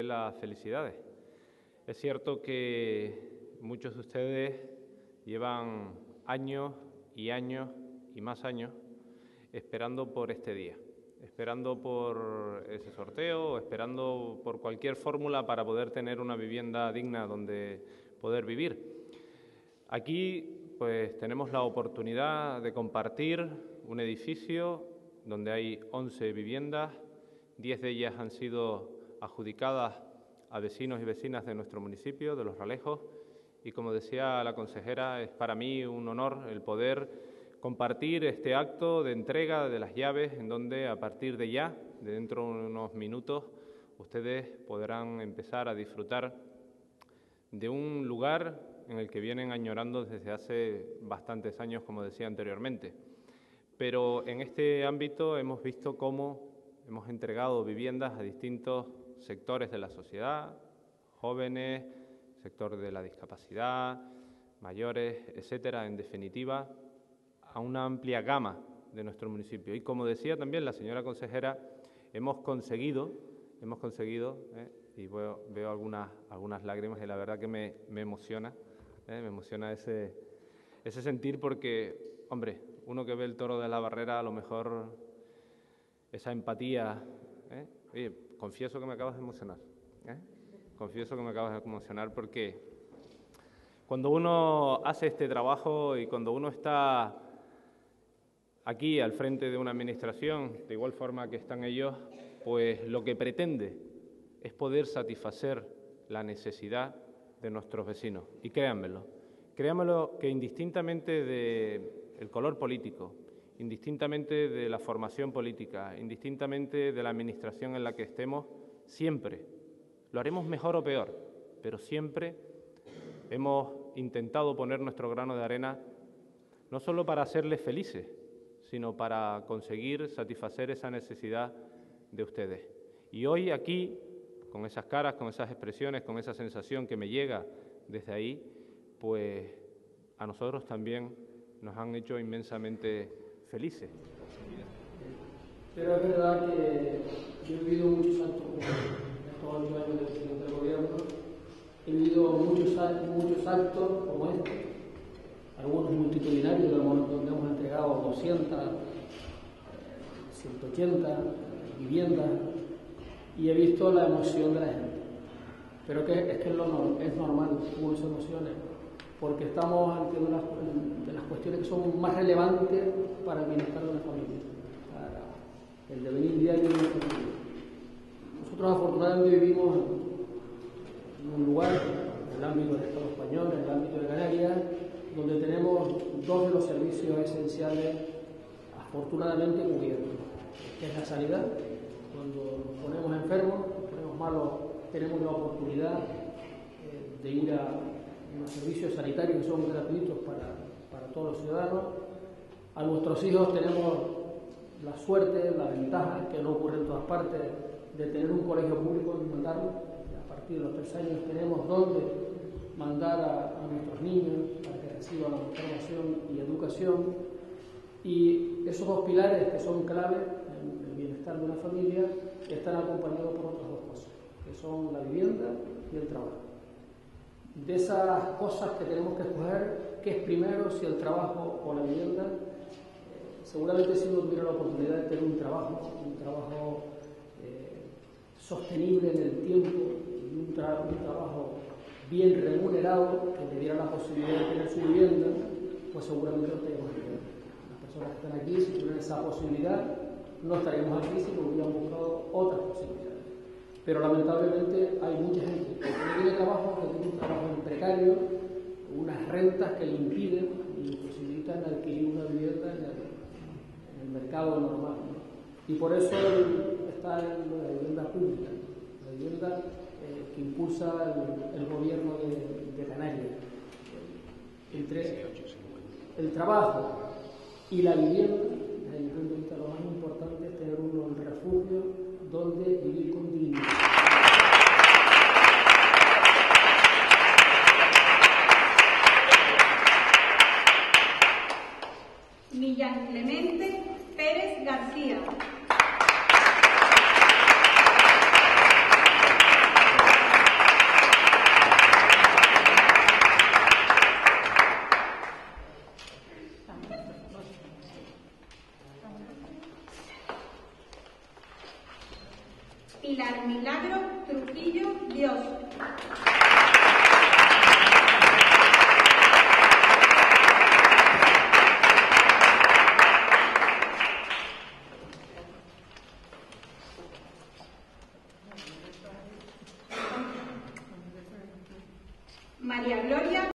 Las felicidades. Es cierto que muchos de ustedes llevan años y años y más años esperando por este día, esperando por ese sorteo, esperando por cualquier fórmula para poder tener una vivienda digna donde poder vivir. Aquí pues tenemos la oportunidad de compartir un edificio donde hay 11 viviendas, 10 de ellas han sido adjudicadas a vecinos y vecinas de nuestro municipio, de Los Ralejos, y como decía la consejera, es para mí un honor el poder compartir este acto de entrega de las llaves en donde a partir de ya, de dentro de unos minutos, ustedes podrán empezar a disfrutar de un lugar en el que vienen añorando desde hace bastantes años, como decía anteriormente. Pero en este ámbito hemos visto cómo hemos entregado viviendas a distintos sectores de la sociedad, jóvenes, sector de la discapacidad, mayores, etcétera, en definitiva, a una amplia gama de nuestro municipio. Y como decía también la señora consejera, hemos conseguido, hemos conseguido, eh, y veo, algunas, algunas lágrimas y la verdad que me, me emociona, eh, me emociona ese, ese sentir porque, hombre, uno que ve el toro de la barrera, a lo mejor esa empatía, eh, oye, confieso que me acabas de emocionar. ¿eh? Confieso que me acabas de emocionar porque cuando uno hace este trabajo y cuando uno está aquí al frente de una administración, de igual forma que están ellos, pues lo que pretende es poder satisfacer la necesidad de nuestros vecinos. Y créanmelo, créanmelo que indistintamente del color político, indistintamente de la formación política, indistintamente de la administración en la que estemos, siempre, lo haremos mejor o peor, pero siempre hemos intentado poner nuestro grano de arena no solo para hacerles felices, sino para conseguir satisfacer esa necesidad de ustedes. Y hoy aquí, con esas caras, con esas expresiones, con esa sensación que me llega desde ahí, pues a nosotros también nos han hecho inmensamente felices. Pero es verdad que yo he vivido muchos saltos en todos los años de presidente del gobierno. He vivido muchos, muchos saltos como este, algunos multitudinarios donde hemos entregado 200, 180 viviendas y he visto la emoción de la gente. Pero que, es que es, normal uno se emocione porque estamos ante una de las cuestiones que son más relevantes para el bienestar de una familia, para el devenir diario de una familia. Nosotros afortunadamente vivimos en un lugar, en el ámbito del Estado español, en el ámbito de Canarias, donde tenemos dos de los servicios esenciales afortunadamente cubiertos, que es la sanidad. Cuando ponemos enfermos, ponemos malos, tenemos la oportunidad de ir a los servicios sanitarios que son gratuitos para, para todos los ciudadanos. A nuestros hijos tenemos la suerte, la ventaja, que no ocurre en todas partes, de tener un colegio público y mandarlo. A partir de los tres años tenemos dónde mandar a, nuestros niños para que reciban formación y educación. Y esos dos pilares que son clave en el bienestar de una familia están acompañados por otras dos cosas, que son la vivienda y el trabajo de esas cosas que tenemos que escoger, qué es primero, si el trabajo o la vivienda. Eh, seguramente si uno tuviera la oportunidad de tener un trabajo, un trabajo eh, sostenible en el tiempo un, tra un, trabajo bien remunerado que le diera la posibilidad de tener su vivienda, pues seguramente no estaríamos aquí. Las personas que están aquí, si tuvieran esa posibilidad, no estaríamos aquí si pero lamentablemente hay mucha gente que no tiene trabajo, que tiene un trabajo precario, unas rentas que le impiden y posibilitan adquirir una vivienda en el, mercado normal. ¿no? Y por eso está la vivienda pública, la vivienda eh, que impulsa el, gobierno de, de Canarias. Entre el trabajo y la vivienda, desde de lo más importante es tener uno el refugio donde vivir con dignidad. Pilar Milagro Trujillo Dios.